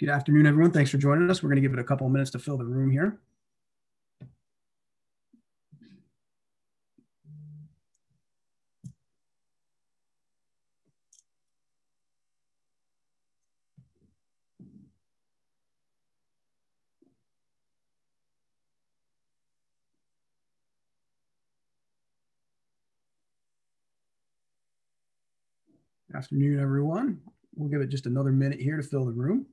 Good afternoon, everyone. Thanks for joining us. We're going to give it a couple of minutes to fill the room here. Afternoon, everyone. We'll give it just another minute here to fill the room.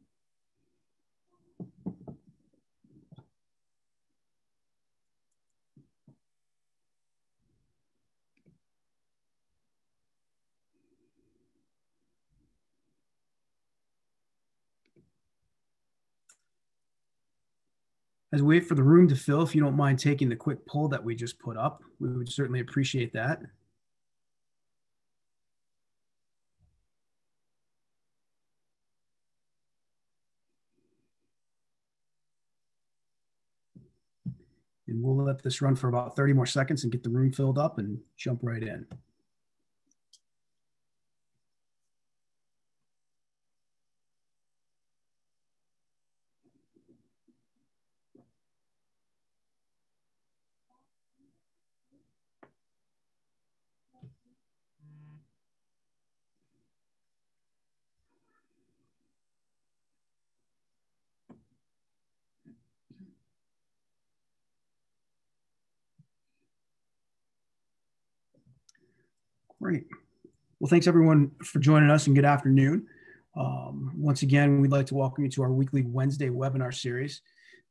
As we wait for the room to fill, if you don't mind taking the quick poll that we just put up, we would certainly appreciate that. And we'll let this run for about 30 more seconds and get the room filled up and jump right in. Great. Well, thanks everyone for joining us and good afternoon. Um, once again, we'd like to welcome you to our weekly Wednesday webinar series.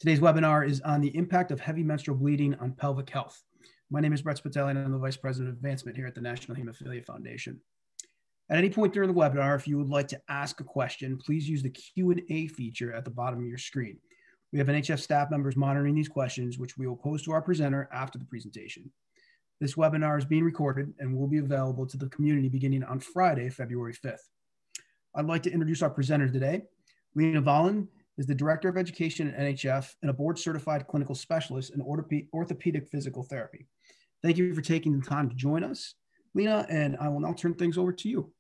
Today's webinar is on the impact of heavy menstrual bleeding on pelvic health. My name is Brett Spitali and I'm the Vice President of Advancement here at the National Hemophilia Foundation. At any point during the webinar, if you would like to ask a question, please use the Q&A feature at the bottom of your screen. We have NHF staff members monitoring these questions, which we will pose to our presenter after the presentation. This webinar is being recorded and will be available to the community beginning on Friday, February 5th. I'd like to introduce our presenter today. Lena Vollen is the Director of Education at NHF and a board certified clinical specialist in orthopedic physical therapy. Thank you for taking the time to join us, Lena, and I will now turn things over to you.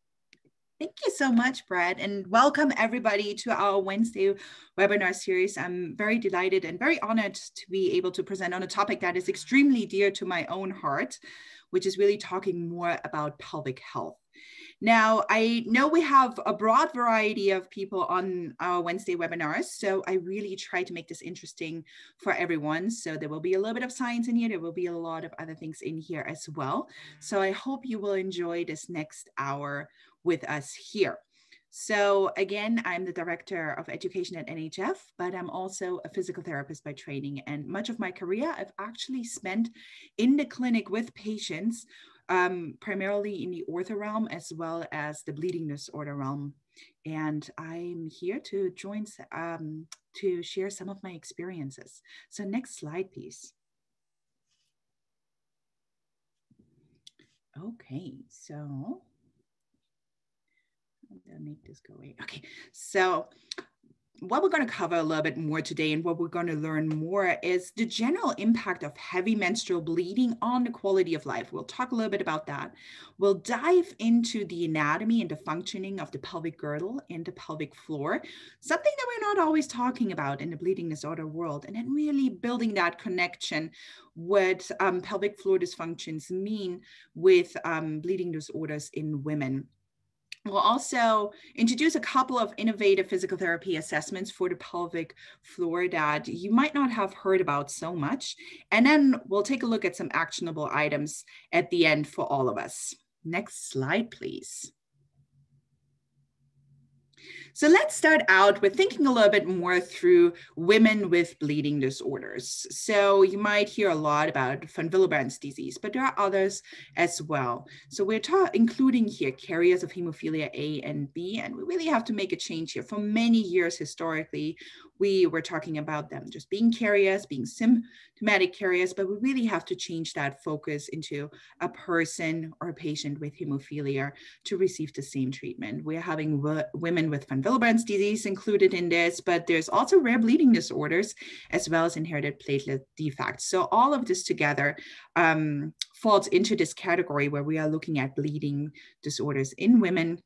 Thank you so much, Brad, and welcome everybody to our Wednesday webinar series. I'm very delighted and very honored to be able to present on a topic that is extremely dear to my own heart, which is really talking more about pelvic health. Now, I know we have a broad variety of people on our Wednesday webinars, so I really try to make this interesting for everyone. So there will be a little bit of science in here. There will be a lot of other things in here as well. So I hope you will enjoy this next hour with us here. So again, I'm the director of education at NHF, but I'm also a physical therapist by training. And much of my career I've actually spent in the clinic with patients, um, primarily in the ortho realm as well as the bleeding disorder realm. And I'm here to join, um, to share some of my experiences. So next slide, please. Okay, so make this go away. Okay, so what we're going to cover a little bit more today and what we're going to learn more is the general impact of heavy menstrual bleeding on the quality of life. We'll talk a little bit about that. We'll dive into the anatomy and the functioning of the pelvic girdle and the pelvic floor, something that we're not always talking about in the bleeding disorder world, and then really building that connection what um, pelvic floor dysfunctions mean with um, bleeding disorders in women. We'll also introduce a couple of innovative physical therapy assessments for the pelvic floor that you might not have heard about so much. And then we'll take a look at some actionable items at the end for all of us. Next slide, please. So let's start out with thinking a little bit more through women with bleeding disorders. So you might hear a lot about von Willebrand's disease, but there are others as well. So we're including here carriers of hemophilia A and B, and we really have to make a change here. For many years historically, we were talking about them just being carriers, being symptomatic carriers, but we really have to change that focus into a person or a patient with hemophilia to receive the same treatment. We're having women with von Willebrand's disease included in this, but there's also rare bleeding disorders as well as inherited platelet defects. So all of this together um, falls into this category where we are looking at bleeding disorders in women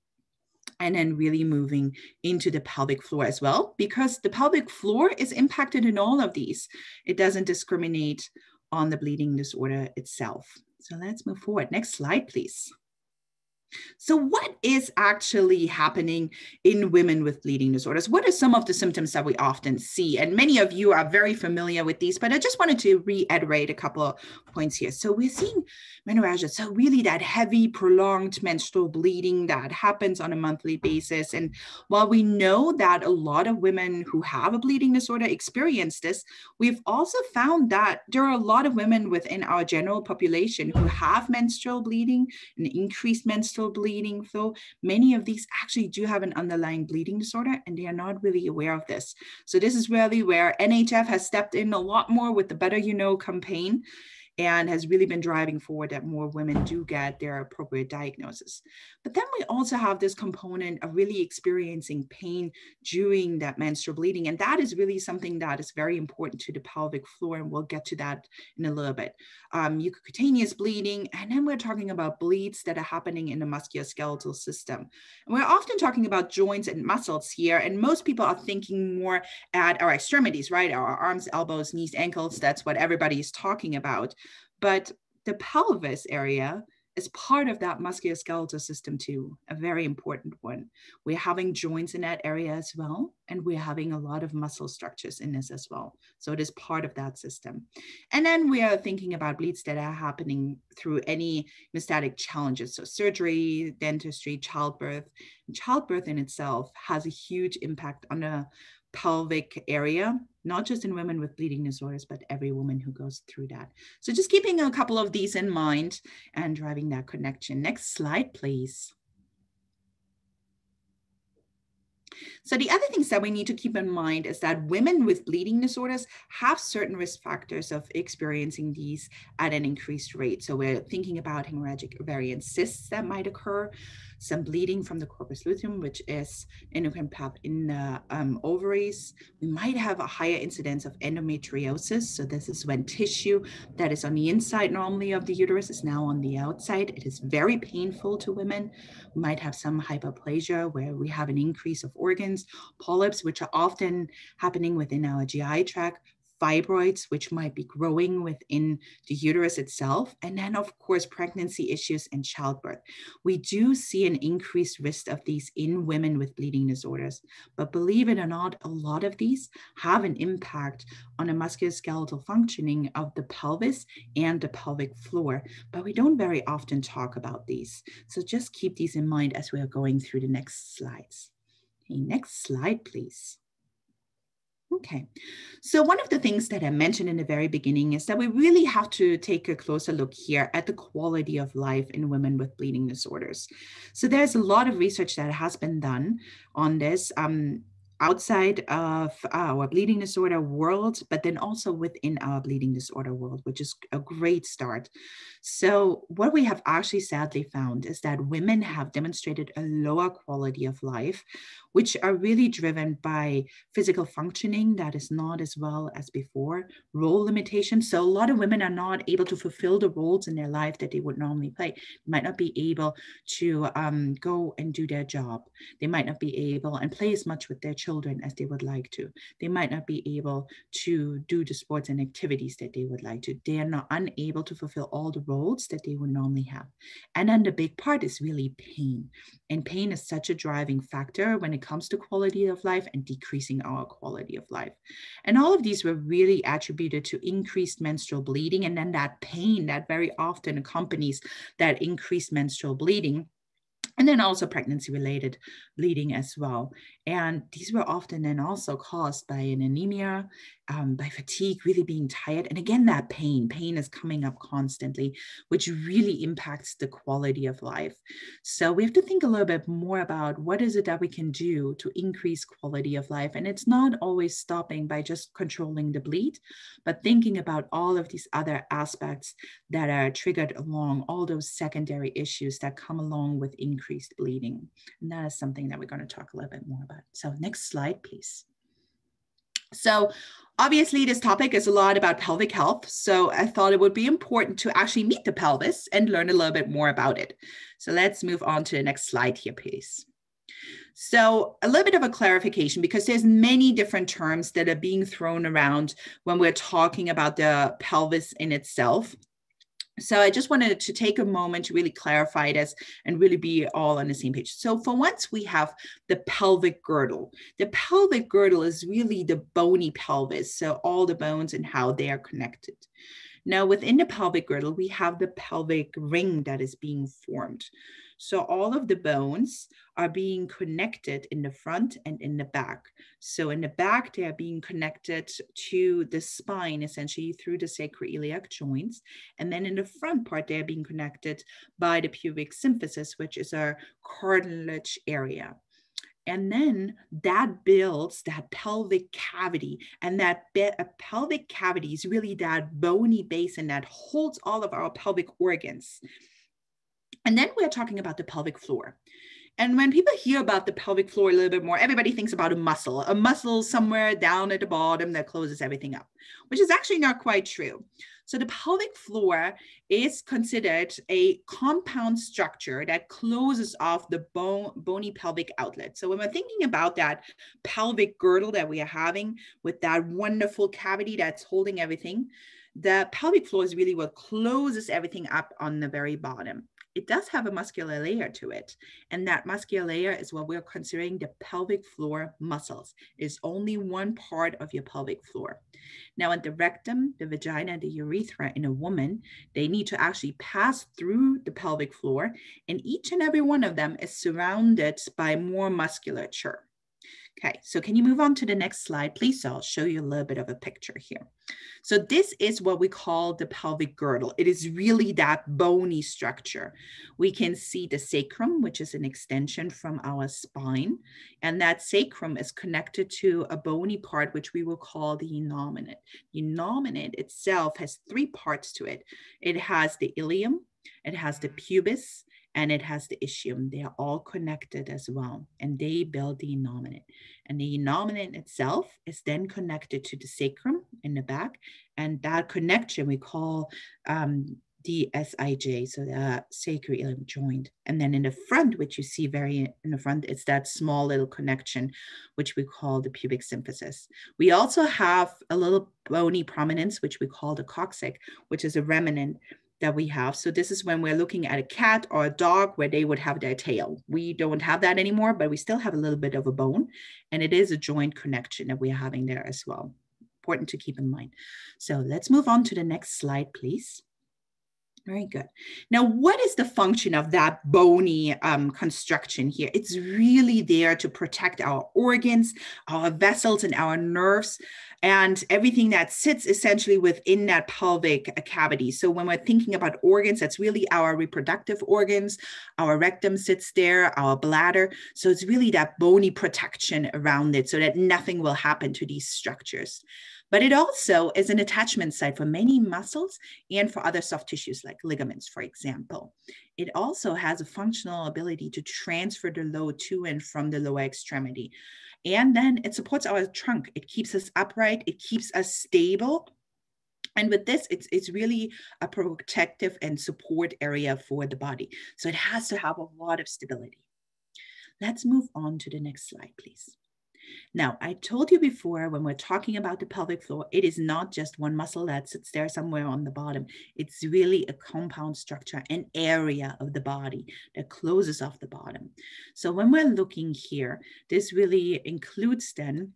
and then really moving into the pelvic floor as well, because the pelvic floor is impacted in all of these. It doesn't discriminate on the bleeding disorder itself. So let's move forward. Next slide, please. So, what is actually happening in women with bleeding disorders? What are some of the symptoms that we often see? And many of you are very familiar with these, but I just wanted to reiterate a couple of points here. So, we're seeing menorrhagia, so really that heavy, prolonged menstrual bleeding that happens on a monthly basis. And while we know that a lot of women who have a bleeding disorder experience this, we've also found that there are a lot of women within our general population who have menstrual bleeding and increased menstrual menstrual bleeding. So many of these actually do have an underlying bleeding disorder and they are not really aware of this. So this is really where NHF has stepped in a lot more with the Better You Know campaign and has really been driving forward that more women do get their appropriate diagnosis. But then we also have this component of really experiencing pain during that menstrual bleeding. And that is really something that is very important to the pelvic floor. And we'll get to that in a little bit. Um, mucocutaneous bleeding. And then we're talking about bleeds that are happening in the musculoskeletal system. And we're often talking about joints and muscles here. And most people are thinking more at our extremities, right? Our arms, elbows, knees, ankles. That's what everybody is talking about. But the pelvis area is part of that musculoskeletal system too, a very important one. We're having joints in that area as well, and we're having a lot of muscle structures in this as well. So it is part of that system. And then we are thinking about bleeds that are happening through any hemostatic challenges. So surgery, dentistry, childbirth. Childbirth in itself has a huge impact on the pelvic area, not just in women with bleeding disorders, but every woman who goes through that. So just keeping a couple of these in mind and driving that connection. Next slide, please. So the other things that we need to keep in mind is that women with bleeding disorders have certain risk factors of experiencing these at an increased rate. So we're thinking about hemorrhagic ovarian cysts that might occur, some bleeding from the corpus luteum, which is endocrine path in the um, ovaries. We might have a higher incidence of endometriosis. So this is when tissue that is on the inside normally of the uterus is now on the outside. It is very painful to women. We might have some hyperplasia where we have an increase of organs, polyps, which are often happening within our GI tract, fibroids, which might be growing within the uterus itself, and then, of course, pregnancy issues and childbirth. We do see an increased risk of these in women with bleeding disorders, but believe it or not, a lot of these have an impact on the musculoskeletal functioning of the pelvis and the pelvic floor, but we don't very often talk about these. So just keep these in mind as we are going through the next slides. Okay, next slide, please. Okay, so one of the things that I mentioned in the very beginning is that we really have to take a closer look here at the quality of life in women with bleeding disorders. So there's a lot of research that has been done on this. Um, outside of our bleeding disorder world, but then also within our bleeding disorder world, which is a great start. So, what we have actually sadly found is that women have demonstrated a lower quality of life, which are really driven by physical functioning that is not as well as before, role limitations. So, a lot of women are not able to fulfill the roles in their life that they would normally play. They might not be able to um, go and do their job. They might not be able and play as much with their children children as they would like to. They might not be able to do the sports and activities that they would like to. They are not unable to fulfill all the roles that they would normally have. And then the big part is really pain. And pain is such a driving factor when it comes to quality of life and decreasing our quality of life. And all of these were really attributed to increased menstrual bleeding. And then that pain that very often accompanies that increased menstrual bleeding and then also pregnancy related bleeding as well. And these were often then also caused by an anemia, um, by fatigue, really being tired. And again, that pain, pain is coming up constantly, which really impacts the quality of life. So we have to think a little bit more about what is it that we can do to increase quality of life. And it's not always stopping by just controlling the bleed, but thinking about all of these other aspects that are triggered along all those secondary issues that come along with increased bleeding. And that is something that we're going to talk a little bit more about. So next slide, please. So obviously this topic is a lot about pelvic health. So I thought it would be important to actually meet the pelvis and learn a little bit more about it. So let's move on to the next slide here, please. So a little bit of a clarification because there's many different terms that are being thrown around when we're talking about the pelvis in itself. So I just wanted to take a moment to really clarify this and really be all on the same page. So for once we have the pelvic girdle. The pelvic girdle is really the bony pelvis. So all the bones and how they are connected. Now within the pelvic girdle, we have the pelvic ring that is being formed. So all of the bones are being connected in the front and in the back. So in the back, they are being connected to the spine, essentially through the sacroiliac joints. And then in the front part, they are being connected by the pubic symphysis, which is our cartilage area. And then that builds that pelvic cavity. And that uh, pelvic cavity is really that bony basin that holds all of our pelvic organs. And then we're talking about the pelvic floor. And when people hear about the pelvic floor a little bit more, everybody thinks about a muscle, a muscle somewhere down at the bottom that closes everything up, which is actually not quite true. So the pelvic floor is considered a compound structure that closes off the bone, bony pelvic outlet. So when we're thinking about that pelvic girdle that we are having with that wonderful cavity that's holding everything, the pelvic floor is really what closes everything up on the very bottom it does have a muscular layer to it. And that muscular layer is what we're considering the pelvic floor muscles. It's only one part of your pelvic floor. Now, in the rectum, the vagina, the urethra in a woman, they need to actually pass through the pelvic floor, and each and every one of them is surrounded by more musculature. Okay, so can you move on to the next slide, please? So I'll show you a little bit of a picture here. So this is what we call the pelvic girdle. It is really that bony structure. We can see the sacrum, which is an extension from our spine. And that sacrum is connected to a bony part, which we will call the innominate. The innominate itself has three parts to it. It has the ilium, it has the pubis, and it has the ischium. They are all connected as well, and they build the innominate. And the innominate itself is then connected to the sacrum in the back, and that connection we call um, the SIJ, so the sacroiliac joint. And then in the front, which you see very in the front, it's that small little connection, which we call the pubic symphysis. We also have a little bony prominence, which we call the coccyx, which is a remnant that we have. So this is when we're looking at a cat or a dog where they would have their tail. We don't have that anymore, but we still have a little bit of a bone and it is a joint connection that we're having there as well. Important to keep in mind. So let's move on to the next slide, please. Very good. Now, what is the function of that bony um, construction here? It's really there to protect our organs, our vessels, and our nerves, and everything that sits essentially within that pelvic cavity. So, when we're thinking about organs, that's really our reproductive organs. Our rectum sits there, our bladder. So, it's really that bony protection around it so that nothing will happen to these structures. But it also is an attachment site for many muscles and for other soft tissues like ligaments, for example. It also has a functional ability to transfer the load to and from the lower extremity. And then it supports our trunk. It keeps us upright, it keeps us stable. And with this, it's, it's really a protective and support area for the body. So it has to have a lot of stability. Let's move on to the next slide, please. Now, I told you before when we're talking about the pelvic floor, it is not just one muscle that sits there somewhere on the bottom. It's really a compound structure, an area of the body that closes off the bottom. So when we're looking here, this really includes then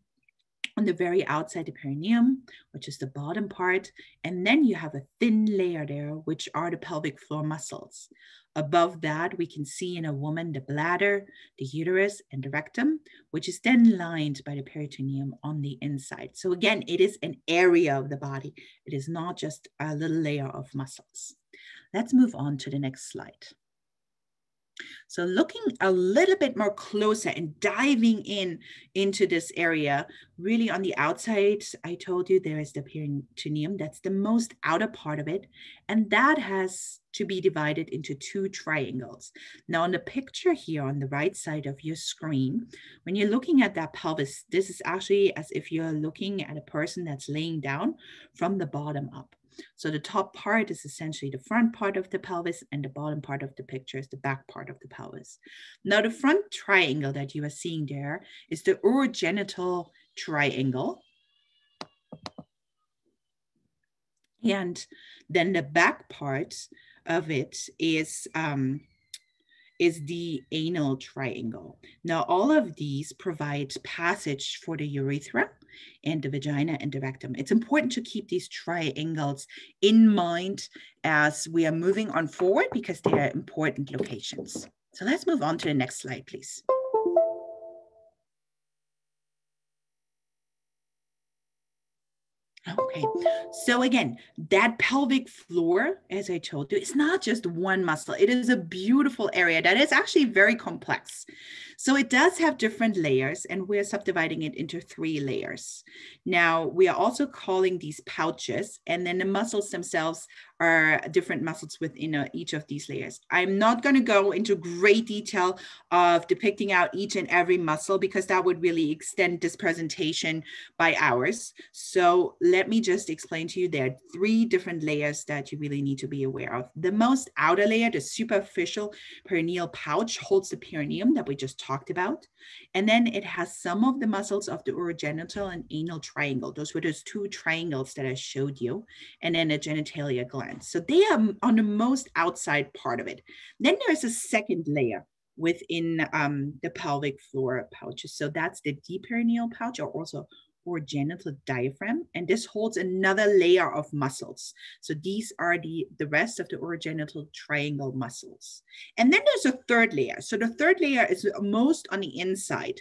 on the very outside the perineum, which is the bottom part. And then you have a thin layer there, which are the pelvic floor muscles. Above that, we can see in a woman the bladder, the uterus, and the rectum, which is then lined by the peritoneum on the inside. So again, it is an area of the body. It is not just a little layer of muscles. Let's move on to the next slide. So looking a little bit more closer and diving in into this area, really on the outside, I told you there is the perineum. That's the most outer part of it. And that has to be divided into two triangles. Now on the picture here on the right side of your screen, when you're looking at that pelvis, this is actually as if you're looking at a person that's laying down from the bottom up. So the top part is essentially the front part of the pelvis and the bottom part of the picture is the back part of the pelvis. Now the front triangle that you are seeing there is the urogenital triangle. And then the back part of it is um, is the anal triangle. Now, all of these provide passage for the urethra and the vagina and the rectum. It's important to keep these triangles in mind as we are moving on forward because they are important locations. So let's move on to the next slide, please. Okay, so again, that pelvic floor, as I told you, it's not just one muscle. It is a beautiful area that is actually very complex. So it does have different layers, and we're subdividing it into three layers. Now, we are also calling these pouches, and then the muscles themselves are different muscles within uh, each of these layers. I'm not going to go into great detail of depicting out each and every muscle because that would really extend this presentation by hours. So let me just explain to you there are three different layers that you really need to be aware of. The most outer layer, the superficial perineal pouch, holds the perineum that we just talked about. And then it has some of the muscles of the urogenital and anal triangle. Those were those two triangles that I showed you. And then a genitalia gland. So they are on the most outside part of it. Then there's a second layer within um, the pelvic floor pouches. So that's the deep perineal pouch or also urogenital diaphragm, and this holds another layer of muscles. So these are the, the rest of the urogenital triangle muscles. And then there's a third layer. So the third layer is most on the inside.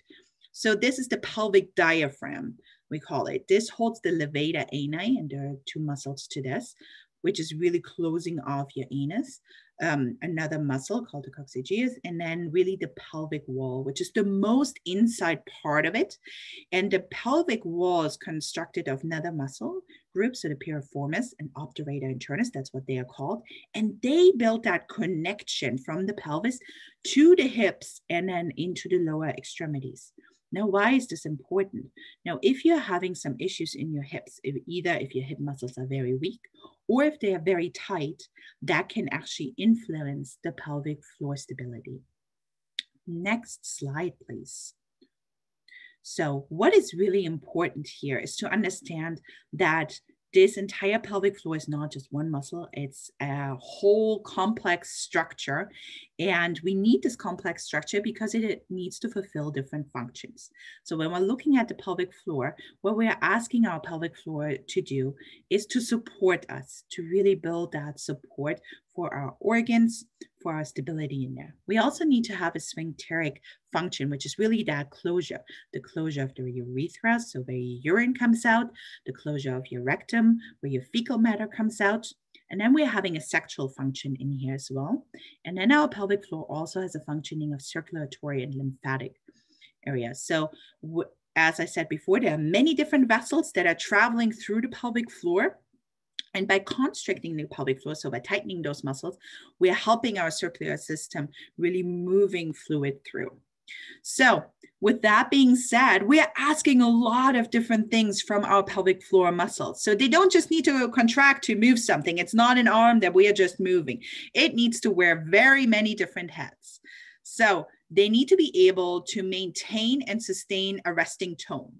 So this is the pelvic diaphragm, we call it. This holds the levator ani, and there are two muscles to this, which is really closing off your anus um, another muscle called the coccygeus, and then really the pelvic wall, which is the most inside part of it. And the pelvic wall is constructed of another muscle groups, so the piriformis and obturator internus, that's what they are called. And they build that connection from the pelvis to the hips and then into the lower extremities. Now, why is this important? Now, if you're having some issues in your hips, if either if your hip muscles are very weak or if they are very tight, that can actually influence the pelvic floor stability. Next slide, please. So what is really important here is to understand that this entire pelvic floor is not just one muscle, it's a whole complex structure. And we need this complex structure because it needs to fulfill different functions. So when we're looking at the pelvic floor, what we're asking our pelvic floor to do is to support us, to really build that support for our organs, for our stability in there. We also need to have a sphincteric function, which is really that closure, the closure of the urethra, so where your urine comes out, the closure of your rectum, where your fecal matter comes out. And then we're having a sexual function in here as well. And then our pelvic floor also has a functioning of circulatory and lymphatic areas. So as I said before, there are many different vessels that are traveling through the pelvic floor and by constricting the pelvic floor, so by tightening those muscles, we're helping our circular system really moving fluid through. So, with that being said, we're asking a lot of different things from our pelvic floor muscles. So, they don't just need to contract to move something. It's not an arm that we are just moving, it needs to wear very many different heads. So, they need to be able to maintain and sustain a resting tone.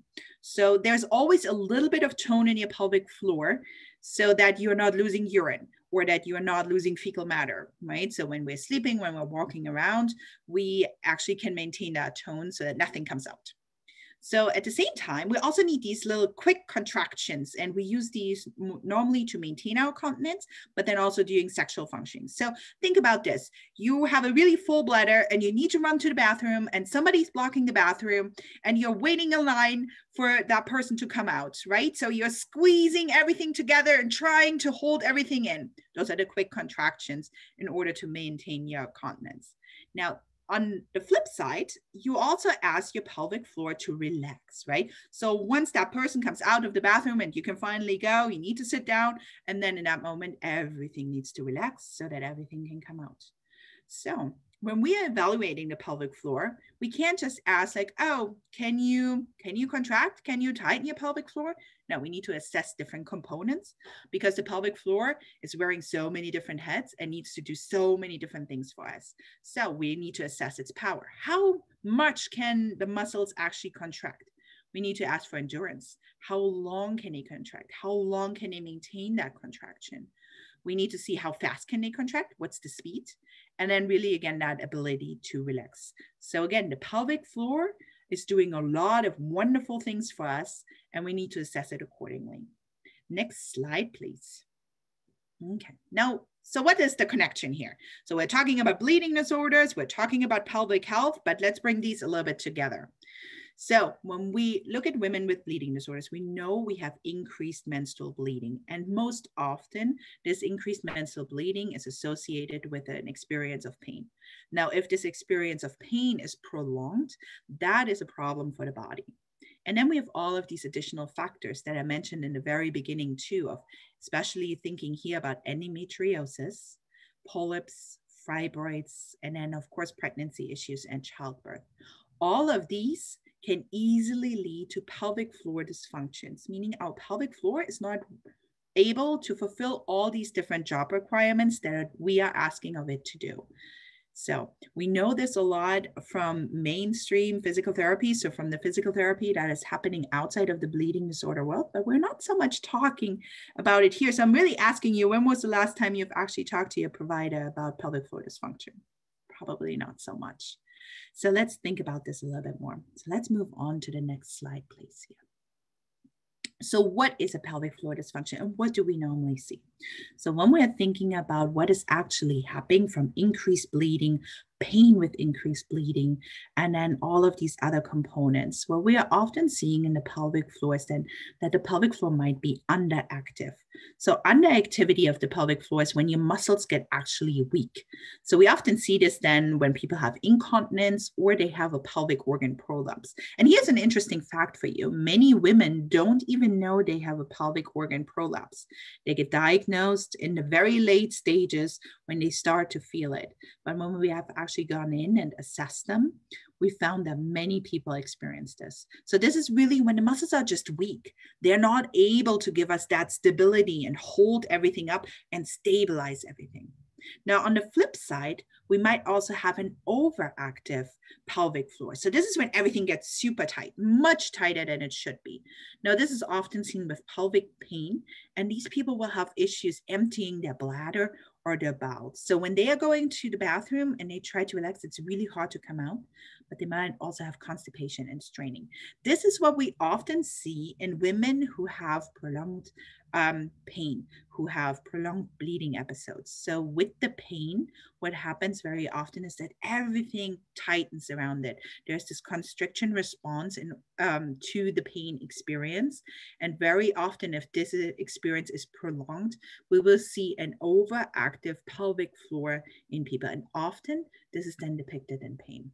So, there's always a little bit of tone in your pelvic floor so that you're not losing urine or that you are not losing fecal matter, right? So when we're sleeping, when we're walking around, we actually can maintain that tone so that nothing comes out. So at the same time, we also need these little quick contractions and we use these normally to maintain our continence, but then also during sexual functions. So think about this. You have a really full bladder and you need to run to the bathroom and somebody's blocking the bathroom and you're waiting in line for that person to come out, right? So you're squeezing everything together and trying to hold everything in. Those are the quick contractions in order to maintain your continence. Now, on the flip side, you also ask your pelvic floor to relax, right? So once that person comes out of the bathroom and you can finally go, you need to sit down. And then in that moment, everything needs to relax so that everything can come out. So when we are evaluating the pelvic floor, we can't just ask like, oh, can you can you contract? Can you tighten your pelvic floor? No, we need to assess different components because the pelvic floor is wearing so many different heads and needs to do so many different things for us. So we need to assess its power. How much can the muscles actually contract? We need to ask for endurance. How long can they contract? How long can they maintain that contraction? We need to see how fast can they contract, what's the speed, and then really again that ability to relax. So again, the pelvic floor is doing a lot of wonderful things for us and we need to assess it accordingly. Next slide, please. Okay, now, so what is the connection here? So we're talking about bleeding disorders, we're talking about pelvic health, but let's bring these a little bit together. So when we look at women with bleeding disorders, we know we have increased menstrual bleeding. And most often, this increased menstrual bleeding is associated with an experience of pain. Now, if this experience of pain is prolonged, that is a problem for the body. And then we have all of these additional factors that I mentioned in the very beginning, too, of especially thinking here about endometriosis, polyps, fibroids, and then, of course, pregnancy issues and childbirth. All of these can easily lead to pelvic floor dysfunctions, meaning our pelvic floor is not able to fulfill all these different job requirements that we are asking of it to do. So we know this a lot from mainstream physical therapy, so from the physical therapy that is happening outside of the bleeding disorder world, but we're not so much talking about it here. So I'm really asking you, when was the last time you've actually talked to your provider about pelvic floor dysfunction? Probably not so much. So let's think about this a little bit more. So let's move on to the next slide, please. Here. So what is a pelvic floor dysfunction and what do we normally see? So when we're thinking about what is actually happening from increased bleeding, pain with increased bleeding, and then all of these other components, what we are often seeing in the pelvic floor is then that the pelvic floor might be underactive. So underactivity of the pelvic floor is when your muscles get actually weak. So we often see this then when people have incontinence or they have a pelvic organ prolapse. And here's an interesting fact for you. Many women don't even know they have a pelvic organ prolapse. They get diagnosed in the very late stages when they start to feel it. But when we have actually gone in and assessed them, we found that many people experience this. So this is really when the muscles are just weak. They're not able to give us that stability and hold everything up and stabilize everything. Now, on the flip side, we might also have an overactive pelvic floor. So this is when everything gets super tight, much tighter than it should be. Now, this is often seen with pelvic pain, and these people will have issues emptying their bladder or their bowels. So when they are going to the bathroom and they try to relax, it's really hard to come out, but they might also have constipation and straining. This is what we often see in women who have prolonged um, pain, who have prolonged bleeding episodes. So, with the pain, what happens very often is that everything tightens around it. There's this constriction response in, um, to the pain experience. And very often, if this experience is prolonged, we will see an overactive pelvic floor in people. And often, this is then depicted in pain.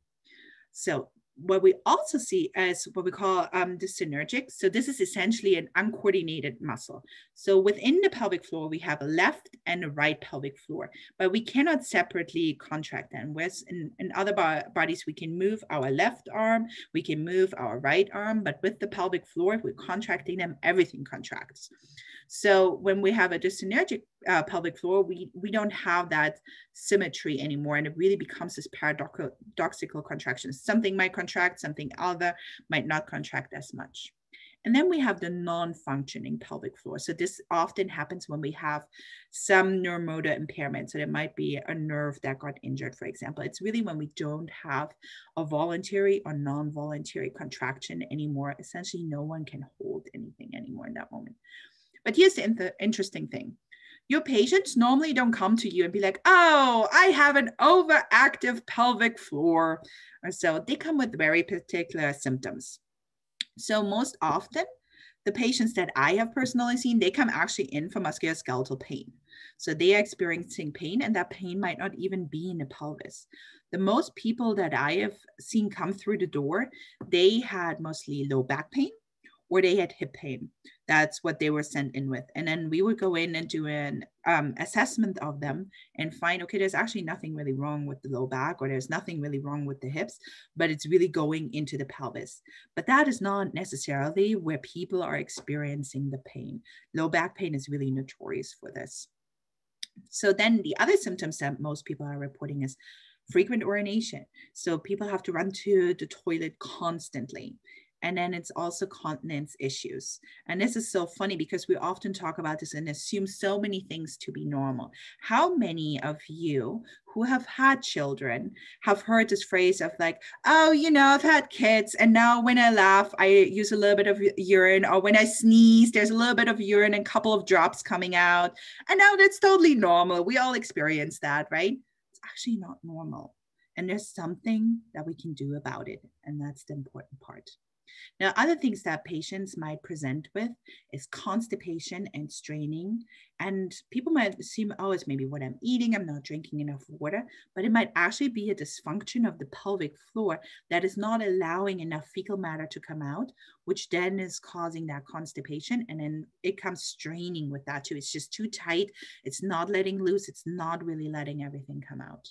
So, what we also see as what we call um, dyssynergic. So this is essentially an uncoordinated muscle. So within the pelvic floor, we have a left and a right pelvic floor, but we cannot separately contract them. Whereas in, in other bodies, we can move our left arm, we can move our right arm, but with the pelvic floor, if we're contracting them, everything contracts. So when we have a dyssynergic uh, pelvic floor, we, we don't have that symmetry anymore. And it really becomes this paradoxical contraction. Something might contract, something other might not contract as much. And then we have the non-functioning pelvic floor. So this often happens when we have some neuromotor impairment. So there might be a nerve that got injured, for example. It's really when we don't have a voluntary or non-voluntary contraction anymore. Essentially, no one can hold anything anymore in that moment. But here's the interesting thing. Your patients normally don't come to you and be like, oh, I have an overactive pelvic floor. Or so they come with very particular symptoms. So most often, the patients that I have personally seen, they come actually in for musculoskeletal pain. So they are experiencing pain, and that pain might not even be in the pelvis. The most people that I have seen come through the door, they had mostly low back pain or they had hip pain. That's what they were sent in with. And then we would go in and do an um, assessment of them and find, okay, there's actually nothing really wrong with the low back or there's nothing really wrong with the hips, but it's really going into the pelvis. But that is not necessarily where people are experiencing the pain. Low back pain is really notorious for this. So then the other symptoms that most people are reporting is frequent urination. So people have to run to the toilet constantly. And then it's also continence issues. And this is so funny because we often talk about this and assume so many things to be normal. How many of you who have had children have heard this phrase of like, oh, you know, I've had kids and now when I laugh, I use a little bit of urine, or when I sneeze, there's a little bit of urine and a couple of drops coming out. And now that's totally normal. We all experience that, right? It's actually not normal. And there's something that we can do about it. And that's the important part. Now, other things that patients might present with is constipation and straining. And people might assume, oh, it's maybe what I'm eating, I'm not drinking enough water, but it might actually be a dysfunction of the pelvic floor that is not allowing enough fecal matter to come out, which then is causing that constipation. And then it comes straining with that too. It's just too tight, it's not letting loose, it's not really letting everything come out.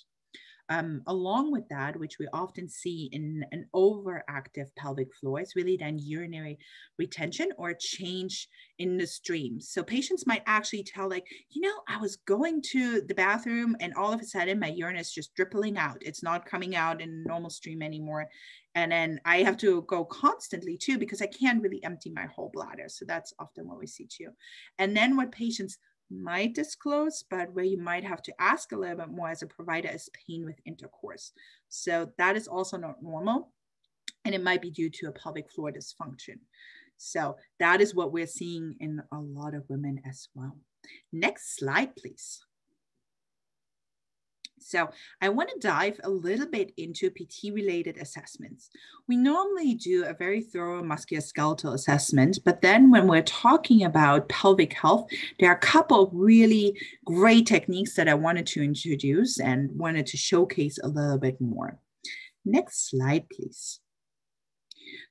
Um, along with that, which we often see in an overactive pelvic floor, is really then urinary retention or change in the stream. So patients might actually tell, like, you know, I was going to the bathroom and all of a sudden my urine is just dripping out. It's not coming out in normal stream anymore. And then I have to go constantly too because I can't really empty my whole bladder. So that's often what we see too. And then what patients might disclose, but where you might have to ask a little bit more as a provider is pain with intercourse. So that is also not normal. And it might be due to a pelvic floor dysfunction. So that is what we're seeing in a lot of women as well. Next slide, please. So I want to dive a little bit into PT related assessments. We normally do a very thorough musculoskeletal assessment, but then when we're talking about pelvic health, there are a couple of really great techniques that I wanted to introduce and wanted to showcase a little bit more. Next slide, please.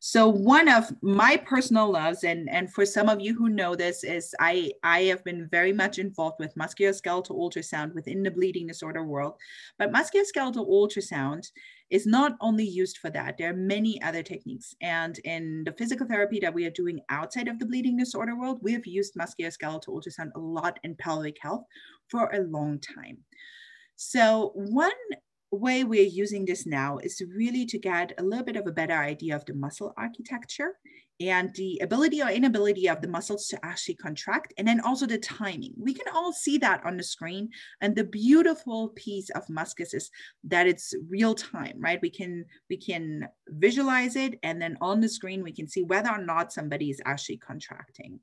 So one of my personal loves, and, and for some of you who know this, is I, I have been very much involved with musculoskeletal ultrasound within the bleeding disorder world. But musculoskeletal ultrasound is not only used for that. There are many other techniques. And in the physical therapy that we are doing outside of the bleeding disorder world, we have used musculoskeletal ultrasound a lot in pelvic health for a long time. So one way we're using this now is really to get a little bit of a better idea of the muscle architecture and the ability or inability of the muscles to actually contract and then also the timing. We can all see that on the screen and the beautiful piece of MSKUS is that it's real time right? We can we can visualize it and then on the screen we can see whether or not somebody is actually contracting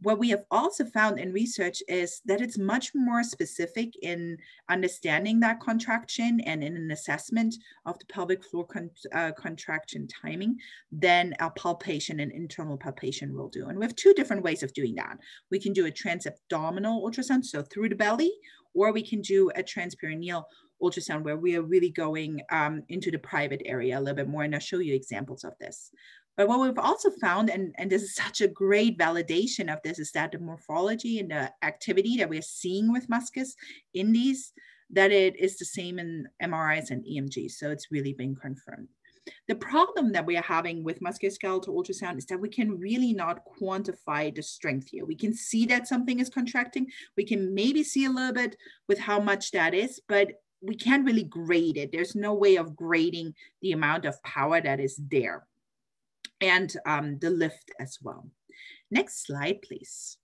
what we have also found in research is that it's much more specific in understanding that contraction and in an assessment of the pelvic floor con uh, contraction timing than a palpation and internal palpation will do. And we have two different ways of doing that. We can do a transabdominal ultrasound, so through the belly, or we can do a transperineal ultrasound where we are really going um, into the private area a little bit more. And I'll show you examples of this. But what we've also found, and, and this is such a great validation of this, is that the morphology and the activity that we're seeing with MSKUS in these, that it is the same in MRIs and EMGs. So it's really been confirmed. The problem that we are having with musculoskeletal ultrasound is that we can really not quantify the strength here. We can see that something is contracting. We can maybe see a little bit with how much that is, but we can't really grade it. There's no way of grading the amount of power that is there and um, the lift as well. Next slide, please.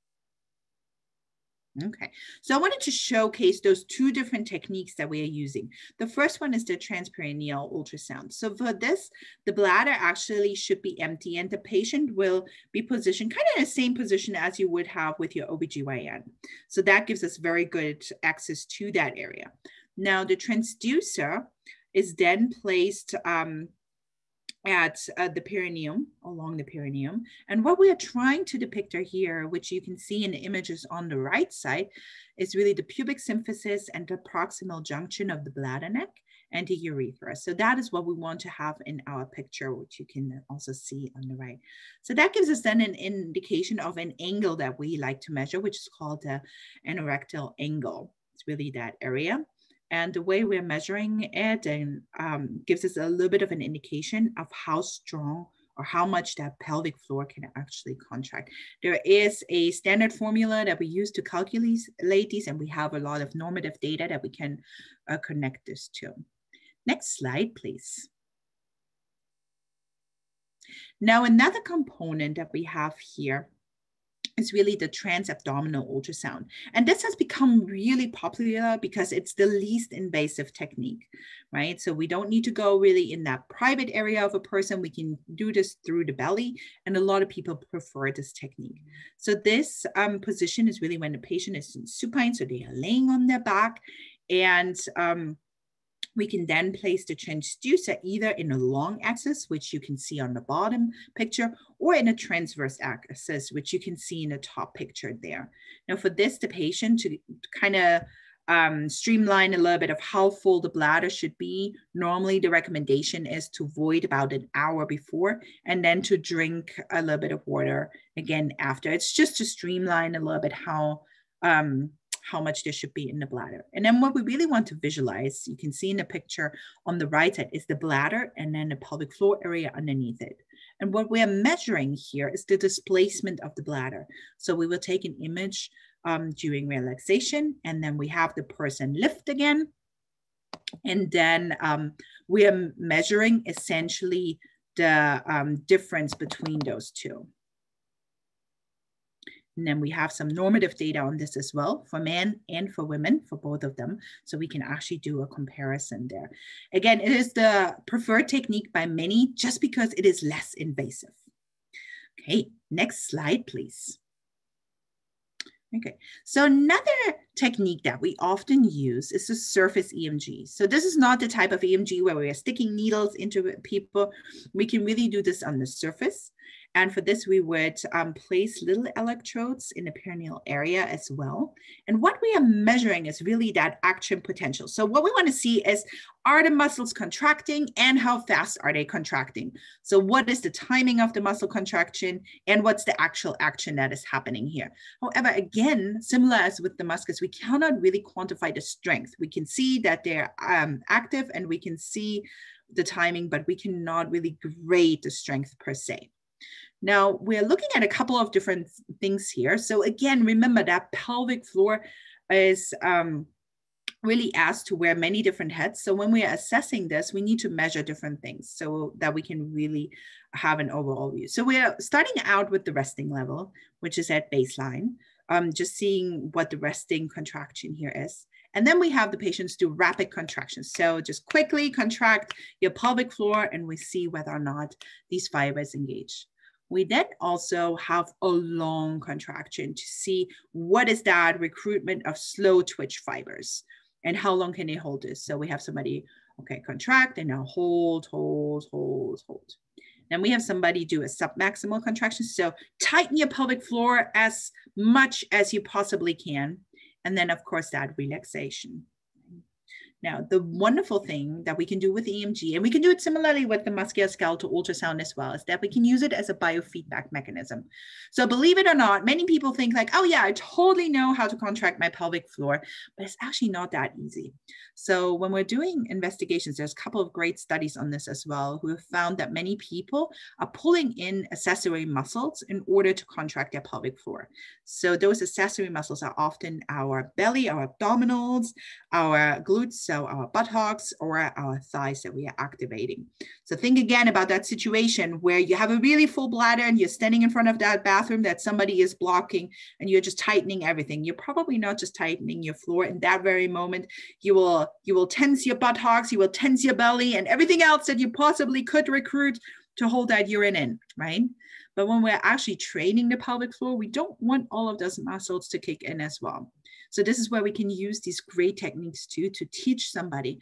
Okay, so I wanted to showcase those two different techniques that we are using. The first one is the transperineal ultrasound. So for this, the bladder actually should be empty and the patient will be positioned kind of in the same position as you would have with your OBGYN. So that gives us very good access to that area. Now the transducer is then placed um, at uh, the perineum, along the perineum. And what we are trying to depict here, which you can see in the images on the right side, is really the pubic symphysis and the proximal junction of the bladder neck. and the urethra. So that is what we want to have in our picture, which you can also see on the right. So that gives us then an indication of an angle that we like to measure, which is called the anorectal angle. It's really that area. And the way we're measuring it and um, gives us a little bit of an indication of how strong or how much that pelvic floor can actually contract. There is a standard formula that we use to calculate these, and we have a lot of normative data that we can uh, connect this to. Next slide, please. Now, another component that we have here is really the transabdominal ultrasound. And this has become really popular because it's the least invasive technique, right? So we don't need to go really in that private area of a person. We can do this through the belly. And a lot of people prefer this technique. So this um, position is really when the patient is in supine, so they are laying on their back and um, we can then place the transducer either in a long axis, which you can see on the bottom picture, or in a transverse axis, which you can see in the top picture there. Now for this, the patient to kind of um, streamline a little bit of how full the bladder should be. Normally, the recommendation is to void about an hour before and then to drink a little bit of water again after. It's just to streamline a little bit how um, how much there should be in the bladder. And then what we really want to visualize, you can see in the picture on the right side is the bladder and then the pelvic floor area underneath it. And what we are measuring here is the displacement of the bladder. So we will take an image um, during relaxation and then we have the person lift again. And then um, we are measuring essentially the um, difference between those two. And then we have some normative data on this as well for men and for women, for both of them. So we can actually do a comparison there. Again, it is the preferred technique by many just because it is less invasive. Okay, next slide, please. Okay, so another technique that we often use is the surface EMG. So this is not the type of EMG where we are sticking needles into people. We can really do this on the surface. And for this, we would um, place little electrodes in the perineal area as well. And what we are measuring is really that action potential. So what we want to see is, are the muscles contracting and how fast are they contracting? So what is the timing of the muscle contraction and what's the actual action that is happening here? However, again, similar as with the muscles, we cannot really quantify the strength. We can see that they're um, active and we can see the timing, but we cannot really grade the strength per se. Now we're looking at a couple of different things here. So again, remember that pelvic floor is um, really asked to wear many different heads. So when we are assessing this, we need to measure different things so that we can really have an overall view. So we're starting out with the resting level, which is at baseline, um, just seeing what the resting contraction here is. And then we have the patients do rapid contractions. So just quickly contract your pelvic floor and we see whether or not these fibers engage. We then also have a long contraction to see what is that recruitment of slow twitch fibers and how long can they hold this. So we have somebody, okay, contract and now hold, hold, hold, hold. Then we have somebody do a submaximal contraction. So tighten your pelvic floor as much as you possibly can. And then of course that relaxation. Now, the wonderful thing that we can do with EMG, and we can do it similarly with the musculoskeletal ultrasound as well, is that we can use it as a biofeedback mechanism. So believe it or not, many people think like, oh yeah, I totally know how to contract my pelvic floor, but it's actually not that easy. So when we're doing investigations, there's a couple of great studies on this as well, who have found that many people are pulling in accessory muscles in order to contract their pelvic floor. So those accessory muscles are often our belly, our abdominals, our glutes, so our buttocks or our thighs that we are activating. So think again about that situation where you have a really full bladder and you're standing in front of that bathroom that somebody is blocking and you're just tightening everything. You're probably not just tightening your floor in that very moment. You will you will tense your buttocks, you will tense your belly and everything else that you possibly could recruit to hold that urine in, right? But when we're actually training the pelvic floor, we don't want all of those muscles to kick in as well. So this is where we can use these great techniques too to teach somebody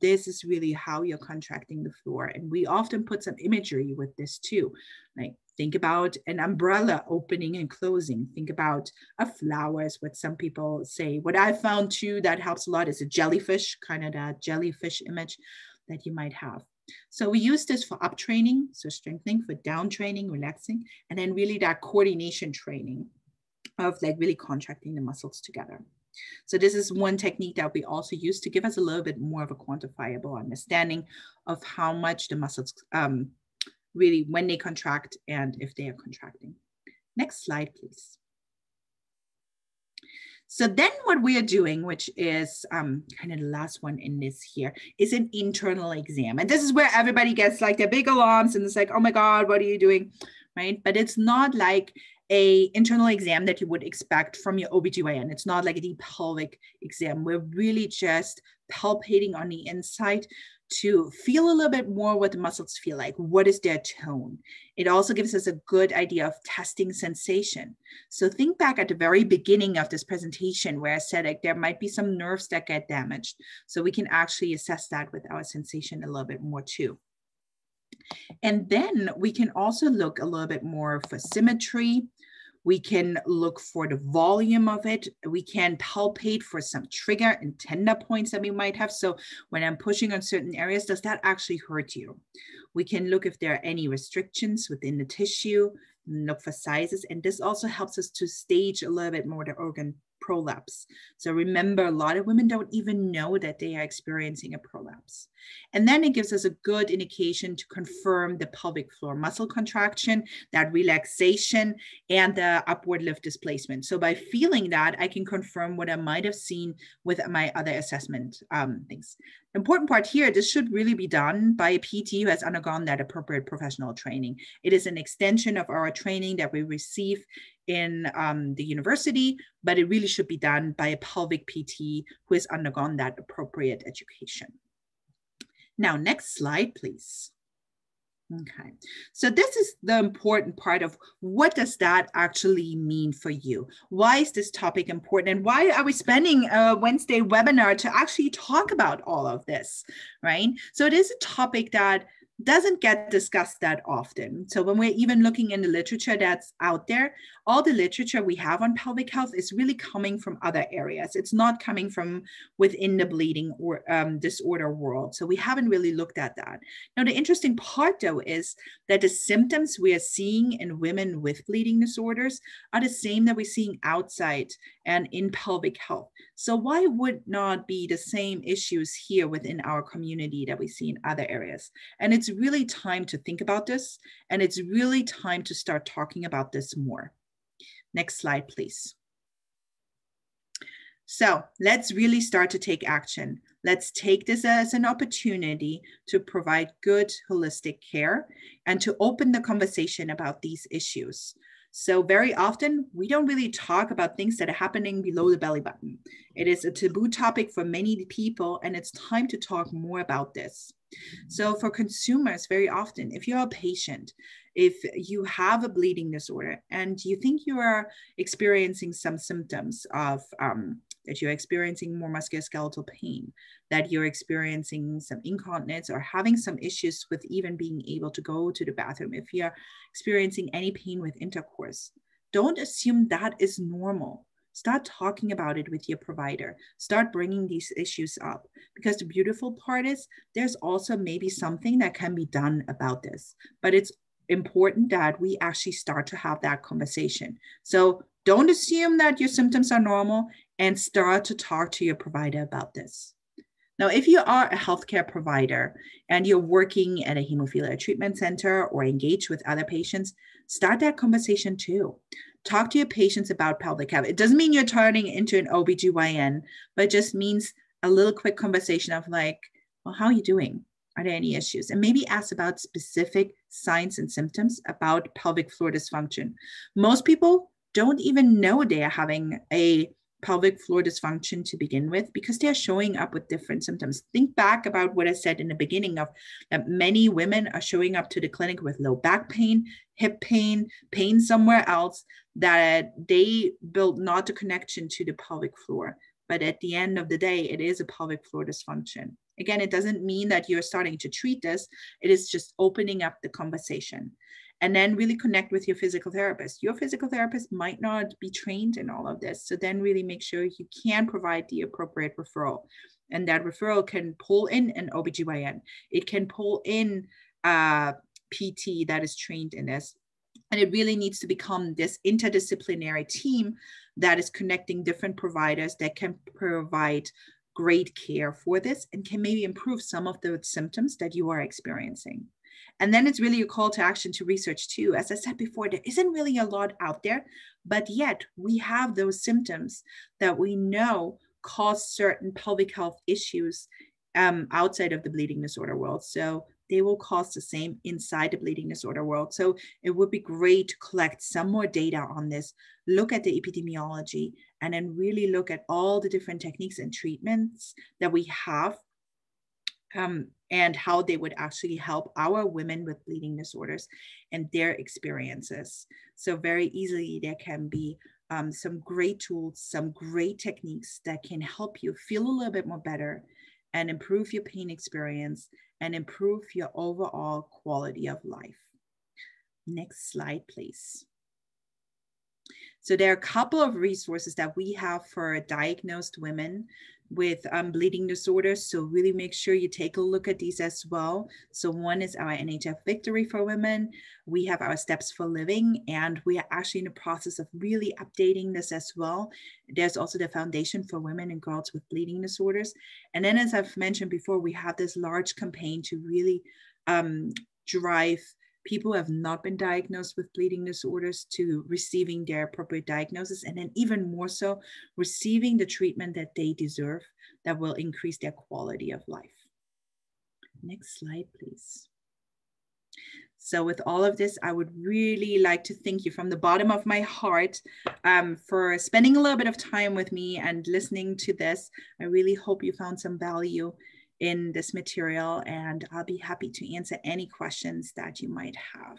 this is really how you're contracting the floor. And we often put some imagery with this too. Like Think about an umbrella opening and closing. Think about a flower is what some people say. What I found too that helps a lot is a jellyfish, kind of that jellyfish image that you might have. So we use this for up training, so strengthening, for down training, relaxing, and then really that coordination training of like really contracting the muscles together. So this is one technique that we also use to give us a little bit more of a quantifiable understanding of how much the muscles um, really when they contract and if they are contracting. Next slide, please. So then what we are doing, which is um, kind of the last one in this here, is an internal exam. And this is where everybody gets like their big alarms and it's like, oh my God, what are you doing? Right. But it's not like a internal exam that you would expect from your OBGYN. It's not like a deep pelvic exam. We're really just palpating on the inside to feel a little bit more what the muscles feel like. What is their tone? It also gives us a good idea of testing sensation. So think back at the very beginning of this presentation where I said like, there might be some nerves that get damaged. So we can actually assess that with our sensation a little bit more too. And then we can also look a little bit more for symmetry. We can look for the volume of it. We can palpate for some trigger and tender points that we might have. So when I'm pushing on certain areas, does that actually hurt you? We can look if there are any restrictions within the tissue, look for sizes. And this also helps us to stage a little bit more the organ prolapse. So remember, a lot of women don't even know that they are experiencing a prolapse. And then it gives us a good indication to confirm the pelvic floor muscle contraction, that relaxation, and the upward lift displacement. So by feeling that, I can confirm what I might have seen with my other assessment um, things. Important part here, this should really be done by a PT who has undergone that appropriate professional training. It is an extension of our training that we receive in um, the university, but it really should be done by a pelvic PT who has undergone that appropriate education. Now, next slide, please. Okay, so this is the important part of what does that actually mean for you? Why is this topic important? And why are we spending a Wednesday webinar to actually talk about all of this, right? So it is a topic that doesn't get discussed that often. So when we're even looking in the literature that's out there, all the literature we have on pelvic health is really coming from other areas. It's not coming from within the bleeding or um, disorder world. So we haven't really looked at that. Now, the interesting part though is that the symptoms we are seeing in women with bleeding disorders are the same that we're seeing outside and in pelvic health. So why would not be the same issues here within our community that we see in other areas? And it's really time to think about this. And it's really time to start talking about this more. Next slide, please. So let's really start to take action. Let's take this as an opportunity to provide good holistic care and to open the conversation about these issues. So, very often, we don't really talk about things that are happening below the belly button. It is a taboo topic for many people, and it's time to talk more about this. So, for consumers, very often, if you're a patient, if you have a bleeding disorder and you think you are experiencing some symptoms of um, that you're experiencing more musculoskeletal pain, that you're experiencing some incontinence or having some issues with even being able to go to the bathroom, if you're experiencing any pain with intercourse, don't assume that is normal. Start talking about it with your provider. Start bringing these issues up because the beautiful part is there's also maybe something that can be done about this, but it's important that we actually start to have that conversation. So don't assume that your symptoms are normal and start to talk to your provider about this. Now, if you are a healthcare provider and you're working at a hemophilia treatment center or engaged with other patients, start that conversation too. Talk to your patients about pelvic health. It doesn't mean you're turning into an OBGYN, but it just means a little quick conversation of like, well, how are you doing? Are there any issues? And maybe ask about specific signs and symptoms about pelvic floor dysfunction. Most people don't even know they are having a pelvic floor dysfunction to begin with because they're showing up with different symptoms. Think back about what I said in the beginning of that many women are showing up to the clinic with low back pain, hip pain, pain somewhere else that they build not a connection to the pelvic floor. But at the end of the day, it is a pelvic floor dysfunction. Again, it doesn't mean that you're starting to treat this, it is just opening up the conversation. and then really connect with your physical therapist. Your physical therapist might not be trained in all of this. So then really make sure you can provide the appropriate referral. And that referral can pull in an OBGYN. It can pull in a PT that is trained in this. And it really needs to become this interdisciplinary team that is connecting different providers that can provide great care for this and can maybe improve some of the symptoms that you are experiencing. And then it's really a call to action to research too. As I said before, there isn't really a lot out there, but yet we have those symptoms that we know cause certain pelvic health issues um, outside of the bleeding disorder world. So they will cause the same inside the bleeding disorder world. So it would be great to collect some more data on this, look at the epidemiology, and then really look at all the different techniques and treatments that we have um, and how they would actually help our women with bleeding disorders and their experiences. So, very easily, there can be um, some great tools, some great techniques that can help you feel a little bit more better and improve your pain experience and improve your overall quality of life. Next slide, please. So there are a couple of resources that we have for diagnosed women with um, bleeding disorders. So really make sure you take a look at these as well. So one is our NHF Victory for Women. We have our Steps for Living, and we are actually in the process of really updating this as well. There's also the Foundation for Women and Girls with Bleeding Disorders. And then, as I've mentioned before, we have this large campaign to really um, drive people who have not been diagnosed with bleeding disorders to receiving their appropriate diagnosis, and then even more so, receiving the treatment that they deserve that will increase their quality of life. Next slide, please. So with all of this, I would really like to thank you from the bottom of my heart um, for spending a little bit of time with me and listening to this. I really hope you found some value in this material and I'll be happy to answer any questions that you might have.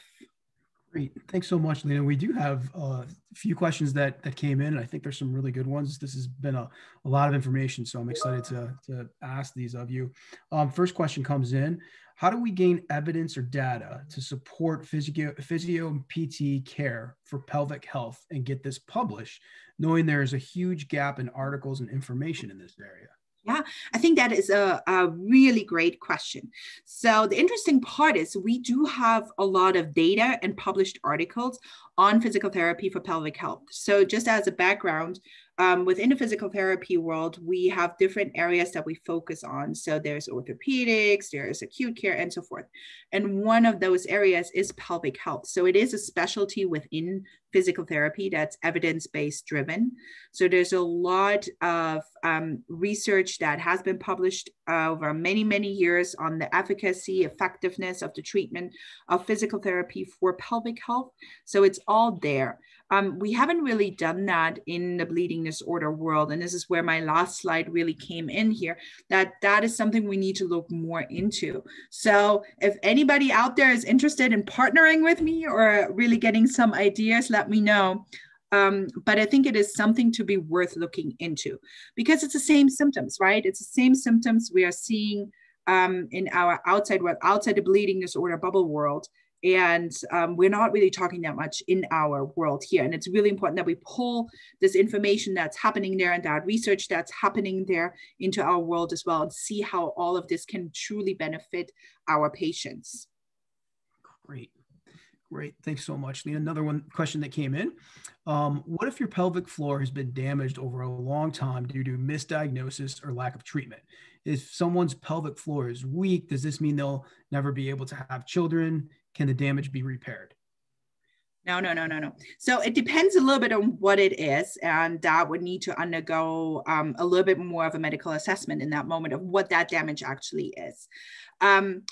Great. Thanks so much, Lena. We do have uh, a few questions that that came in. And I think there's some really good ones. This has been a, a lot of information, so I'm excited to, to ask these of you. Um, first question comes in. How do we gain evidence or data to support physio, physio and PT care for pelvic health and get this published, knowing there is a huge gap in articles and information in this area? Yeah, I think that is a, a, really great question. So, the interesting part is we do have a lot of data and published articles on physical therapy for pelvic health. So, just as a background, um, within the physical therapy world, we have different areas that we focus on. So there's orthopedics, there's acute care, and so forth. And one of those areas is pelvic health. So it is a specialty within physical therapy that's evidence based driven. So there's a lot of um, research that has been published uh, over many, many years on the efficacy, effectiveness of the treatment of physical therapy for pelvic health. So it's all there. Um, we haven't really done that in the bleeding disorder world. And this is where my last slide really came in here, that that is something we need to look more into. So if anybody out there is interested in partnering with me or really getting some ideas, let me know. Um, but I think it is something to be worth looking into because it's the same symptoms, right? It's the same symptoms we are seeing um, in our outside world, outside the bleeding disorder bubble world and um, we're not really talking that much in our world here. And it's really important that we pull this information that's happening there and that research that's happening there into our world as well and see how all of this can truly benefit our patients. Great. Great. Thanks so much Lena. another one question that came in. Um, what if your pelvic floor has been damaged over a long time due to misdiagnosis or lack of treatment? If someone's pelvic floor is weak does this mean they'll never be able to have children can the damage be repaired? No, no, no, no, no. So it depends a little bit on what it is, and that would need to undergo um, a little bit more of a medical assessment in that moment of what that damage actually is. Um,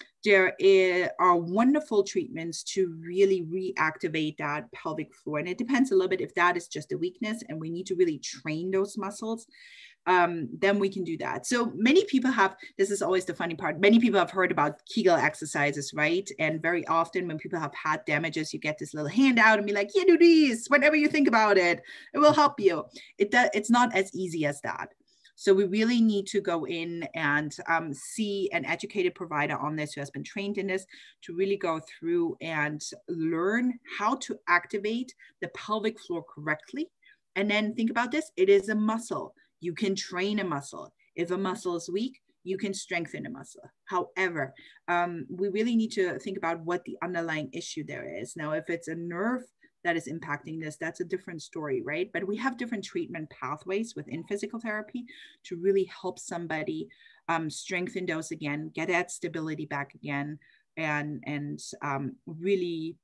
are wonderful treatments to really reactivate that pelvic floor, and it depends a little bit if that is just a weakness, and we need to really train those muscles um, then we can do that. So many people have, this is always the funny part, many people have heard about Kegel exercises, right? And very often when people have had damages, you get this little handout and be like, yeah, do these, whatever you think about it, it will help you. It does, it's not as easy as that. So we really need to go in and um, see an educated provider on this who has been trained in this to really go through and learn how to activate the pelvic floor correctly. And then think about this it is a muscle. You can train a muscle. If a muscle is weak, you can strengthen a muscle. However, um, we really need to think about what the underlying issue there is. Now, if it's a nerve that is impacting this, that's a different story, right? But we have different treatment pathways within physical therapy to really help somebody um, strengthen those again, get that stability back again, and and um, really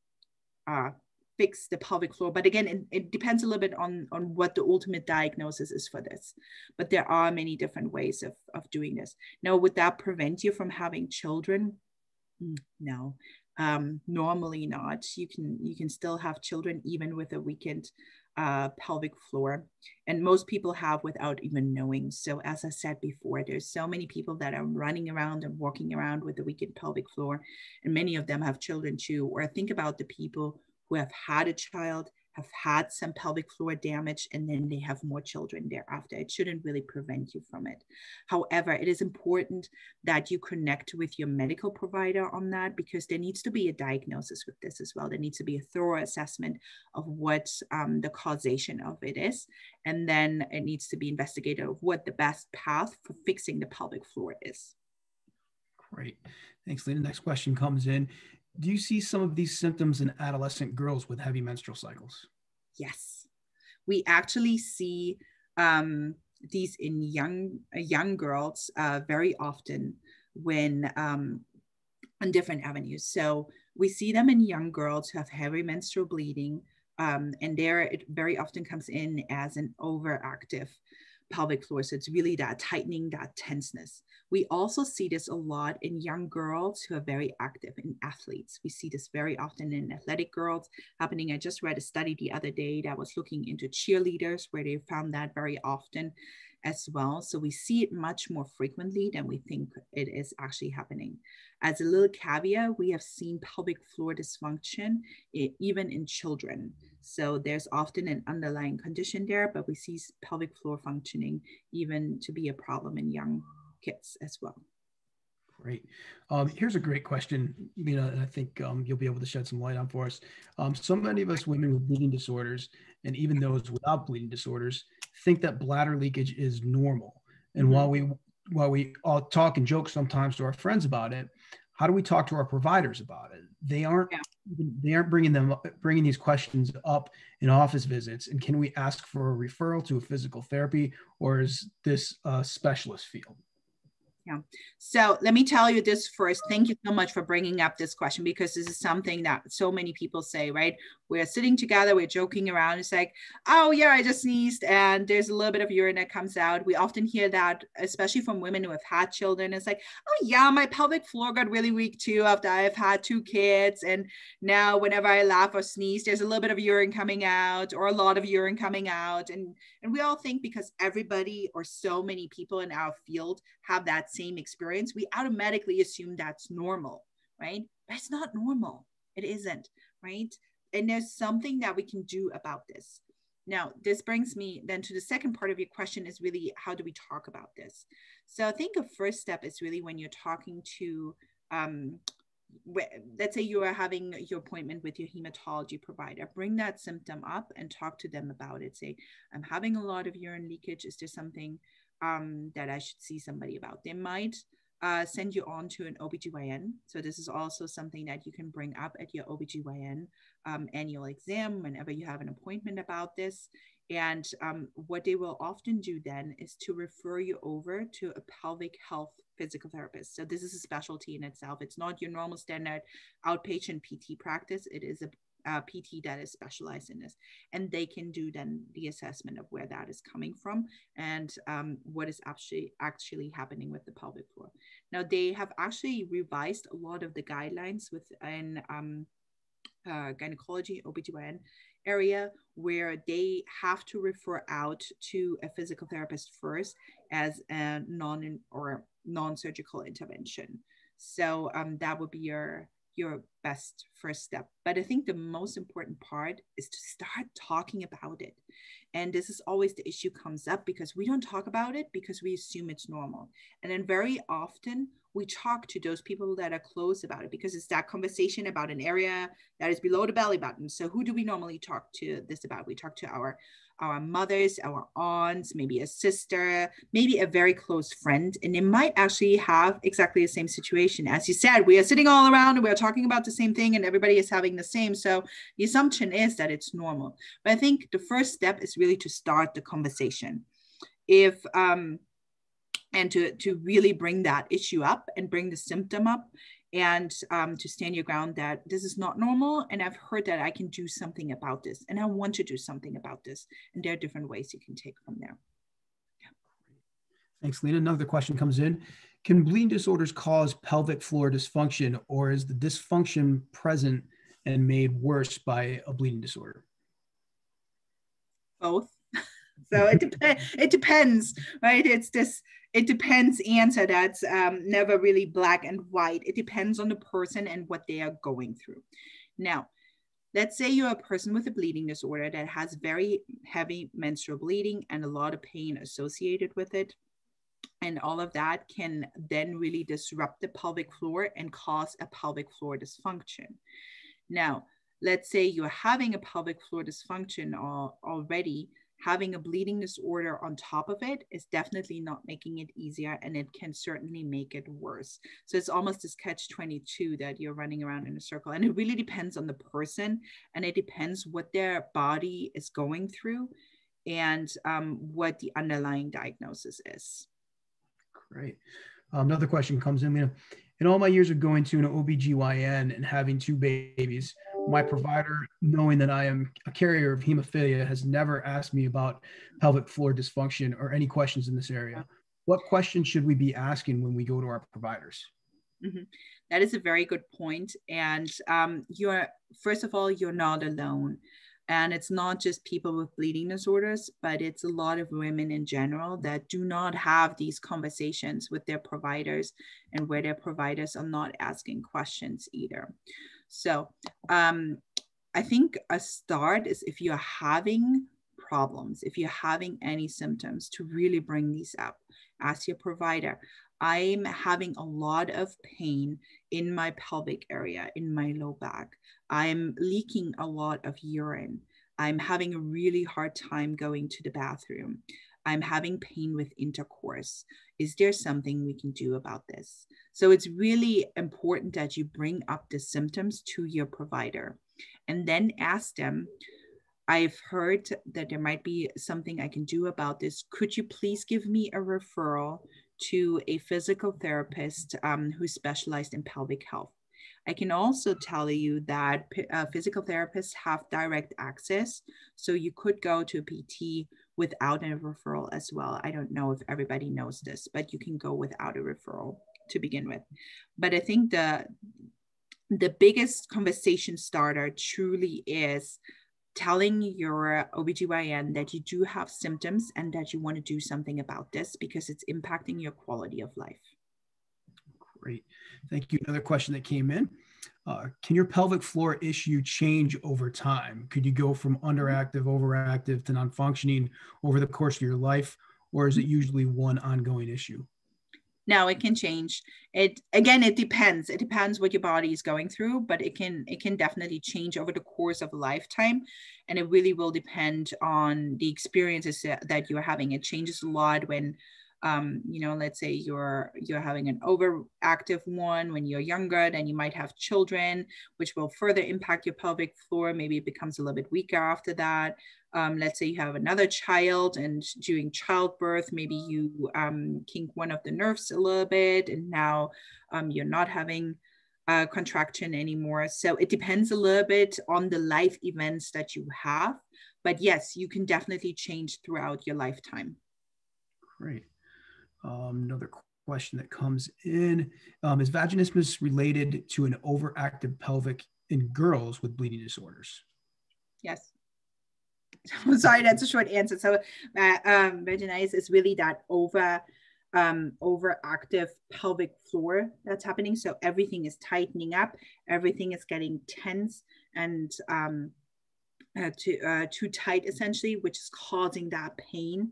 uh, fix the pelvic floor. But again, it, it, depends a little bit on, on what the ultimate diagnosis is for this. But there are many different ways of, of doing this. Now, would that prevent you from having children? Mm, no um, normally not. You can you can still have children even with a weakened uh, pelvic floor, and most people have without even knowing. So as I said before, there's so many people that are running around and walking around with a weakened pelvic floor, and many of them have children too. Or think about the people who have had a child have had some pelvic floor damage and then they have more children thereafter. It shouldn't really prevent you from it. However, it is important that you connect with your medical provider on that because there needs to be a diagnosis with this as well. There needs to be a thorough assessment of what um, the causation of it is. And then it needs to be investigated of what the best path for fixing the pelvic floor is. Great. Thanks, Lena. Next question comes in do you see some of these symptoms in adolescent girls with heavy menstrual cycles? Yes, we actually see um, these in young uh, young girls uh, very often when um, on different avenues. So we see them in young girls who have heavy menstrual bleeding, um, and there it very often comes in as an overactive pelvic floor. So it's really that tightening, that tenseness. We also see this a lot in young girls who are very active in athletes. We see this very often in athletic girls happening. I just read a study the other day that was looking into cheerleaders where they found that very often as well. So we see it much more frequently than we think it is actually happening. As a little caveat, we have seen pelvic floor dysfunction even in children. So there's often an underlying condition there, but we see pelvic floor functioning even to be a problem in young kids as well. Great. Um, here's a great question, know, and I think um, you'll be able to shed some light on for us. Um, so many of us women with bleeding disorders, and even those without bleeding disorders, think that bladder leakage is normal. And mm-hmm. while we while we all talk and joke sometimes to our friends about it, how do we talk to our providers about it? They aren't yeah. they aren't bringing them bringing these questions up in office visits. And can we ask for a referral to a physical therapy, or is this a specialist field? Yeah. So let me tell you this first. Thank you so much for bringing up this question because this is something that so many people say, right? We're sitting together, we're joking around. It's like, oh, yeah, I just sneezed and there's a little bit of urine that comes out. We often hear that, especially from women who have had children. It's like, oh, yeah, my pelvic floor got really weak too after I've had two kids. And now whenever I laugh or sneeze, there's a little bit of urine coming out or a lot of urine coming out. And, and we all think because everybody or so many people in our field have that same experience, we automatically assume that's normal, right? It's not normal. It isn't, right? And there's something that we can do about this. Now, this brings me then to the second part of your question is really how do we talk about this? So I think a first step is really when you're talking to, um, let's say you are having your appointment with your hematology provider, bring that symptom up and talk to them about it. Say, I'm having a lot of urine leakage. Is there something um, that I should see somebody about. They might uh, send you on to an OBGYN. So this is also something that you can bring up at your OBGYN um, annual exam whenever you have an appointment about this. And um, what they will often do then is to refer you over to a pelvic health physical therapist. So this is a specialty in itself. It's not your normal standard outpatient PT practice. It is a uh, PT that is specialized in this, and they can do then the assessment of where that is coming from and um, what is actually actually happening with the pelvic floor. Now they have actually revised a lot of the guidelines within um, uh, gynecology OBGYN area where they have to refer out to a physical therapist first as a non or non-surgical intervention. So um, that would be your your best first step. But I think the most important part is to start talking about it. And this is always the issue comes up because we don't talk about it because we assume it's normal. And then very often we talk to those people that are close about it because it's that conversation about an area that is below the belly button. So who do we normally talk to this about? We talk to our our mothers, our aunts, maybe a sister, maybe a very close friend, and they might actually have exactly the same situation. As you said, we are sitting all around and we are talking about the same thing, and everybody is having the same. So the assumption is that it's normal. But I think the first step is really to start the conversation. If um, and to to really bring that issue up and bring the symptom up and um, to stand your ground that this is not normal and i've heard that i can do something about this and i want to do something about this and there are different ways you can take from there. Yeah. thanks lena. Another question comes in. Can bleeding disorders cause pelvic floor dysfunction or is the dysfunction present and made worse by a bleeding disorder? Both. So it depends it depends right? It's this it depends answer that's um, never really black and white. It depends on the person and what they are going through. Now let's say you're a person with a bleeding disorder that has very heavy menstrual bleeding and a lot of pain associated with it and all of that can then really disrupt the pelvic floor and cause a pelvic floor dysfunction. Now let's say you're having a pelvic floor dysfunction already having a bleeding disorder on top of it is definitely not making it easier and it can certainly make it worse. So it's almost this catch 22 that you're running around in a circle. And it really depends on the person and it depends what their body is going through and um, what the underlying diagnosis is. Great. Another question comes in. Know, in all my years of going to an OBGYN and having two babies, my provider, knowing that I am a carrier of hemophilia, has never asked me about pelvic floor dysfunction or any questions in this area. What questions should we be asking when we go to our providers? Mm-hmm. That is a very good point. And um, you're, first of all, you're not alone. And it's not just people with bleeding disorders, but it's a lot of women in general that do not have these conversations with their providers and where their providers are not asking questions either. So um, I think a start is if you're having problems, if you're having any symptoms, to really bring these up. Ask your provider. I'm having a lot of pain in my pelvic area, in my low back. I'm leaking a lot of urine. I'm having a really hard time going to the bathroom. I'm having pain with intercourse. Is there something we can do about this? So it's really important that you bring up the symptoms to your provider and then ask them, I've heard that there might be something I can do about this. Could you please give me a referral to a physical therapist um, who's specialized in pelvic health? I can also tell you that uh, physical therapists have direct access. So you could go to a PT without a referral as well. I don't know if everybody knows this, but you can go without a referral to begin with. But I think the the biggest conversation starter truly is telling your OBGYN that you do have symptoms and that you want to do something about this because it's impacting your quality of life. Great. Thank you. Another question that came in. Uh, can your pelvic floor issue change over time? Could you go from underactive, overactive to non functioning over the course of your life? Or is it usually one ongoing issue? now it can change it again it depends it depends what your body is going through but it can it can definitely change over the course of a lifetime and it really will depend on the experiences that you're having it changes a lot when um, you know let's say you're you're having an overactive one when you're younger then you might have children which will further impact your pelvic floor. Maybe it becomes a little bit weaker after that. Um, let's say you have another child and during childbirth maybe you um, kink one of the nerves a little bit and now um, you're not having a contraction anymore. So it depends a little bit on the life events that you have but yes you can definitely change throughout your lifetime. Great um, another question that comes in um, Is vaginismus related to an overactive pelvic in girls with bleeding disorders? Yes. Sorry, that's a short answer. So, uh, um, vaginismus is really that over um, overactive pelvic floor that's happening. So everything is tightening up, everything is getting tense and um, uh, too, uh, too tight, essentially, which is causing that pain.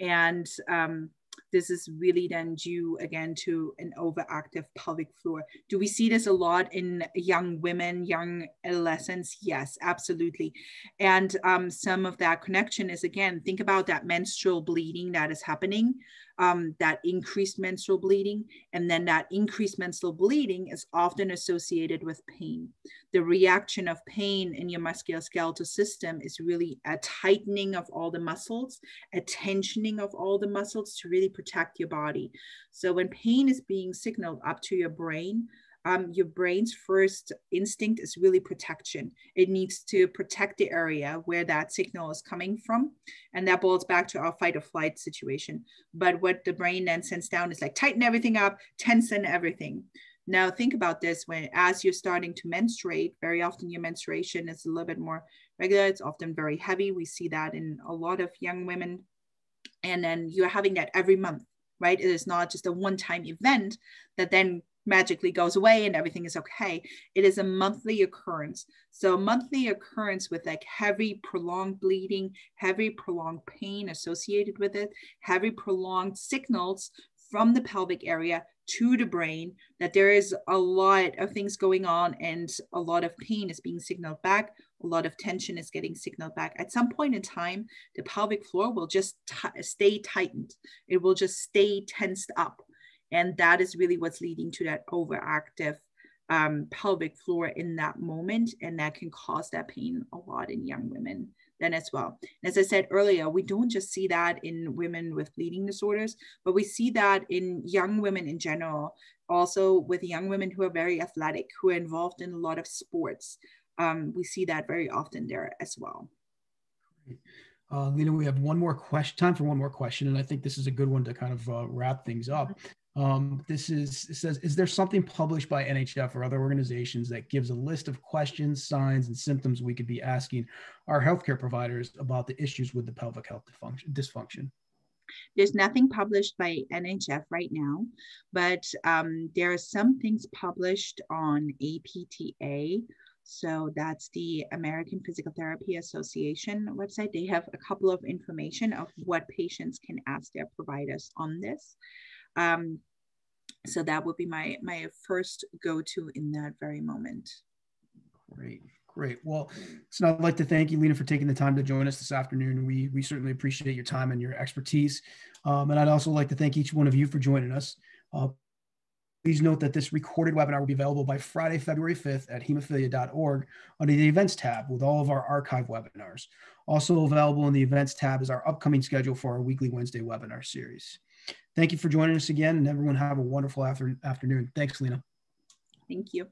And um, this is really then due again to an overactive pelvic floor. Do we see this a lot in young women, young adolescents? Yes, absolutely. And um, some of that connection is again, think about that menstrual bleeding that is happening um, that increased menstrual bleeding. And then that increased menstrual bleeding is often associated with pain. The reaction of pain in your musculoskeletal system is really a tightening of all the muscles, a tensioning of all the muscles to really protect your body. So when pain is being signaled up to your brain, um, your brain's first instinct is really protection. It needs to protect the area where that signal is coming from. And that boils back to our fight or flight situation. But what the brain then sends down is like tighten everything up, tension everything. Now think about this when as you're starting to menstruate, very often your menstruation is a little bit more regular. It's often very heavy. We see that in a lot of young women. And then you're having that every month, right? It is not just a one-time event that then magically goes away and everything is okay. It is a monthly occurrence. So monthly occurrence with like heavy prolonged bleeding, heavy prolonged pain associated with it, heavy prolonged signals from the pelvic area to the brain that there is a lot of things going on and a lot of pain is being signaled back a lot of tension is getting signaled back at some point in time the pelvic floor will just stay tightened it will just stay tensed up and that is really what's leading to that overactive um, pelvic floor in that moment. And that can cause that pain a lot in young women then as well. And as I said earlier, we don't just see that in women with bleeding disorders, but we see that in young women in general, also with young women who are very athletic, who are involved in a lot of sports. Um, we see that very often there as well. Uh, Lena, we have one more question, time for one more question, and I think this is a good one to kind of uh, wrap things up. Um, this is says, is there something published by NHF or other organizations that gives a list of questions, signs, and symptoms we could be asking our healthcare providers about the issues with the pelvic health dysfunction? There's nothing published by NHF right now, but um, there are some things published on APTA. So that's the American Physical Therapy Association website. They have a couple of information of what patients can ask their providers on this. Um, so that would be my my first go-to in that very moment. Great, great. Well, so I'd like to thank you, Lena, for taking the time to join us this afternoon. We we certainly appreciate your time and your expertise. Um, and I'd also like to thank each one of you for joining us. Uh, Please note that this recorded webinar will be available by Friday, February 5th at hemophilia.org under the events tab with all of our archive webinars. Also available in the events tab is our upcoming schedule for our weekly Wednesday webinar series. Thank you for joining us again, and everyone have a wonderful after- afternoon. Thanks, Lena. Thank you.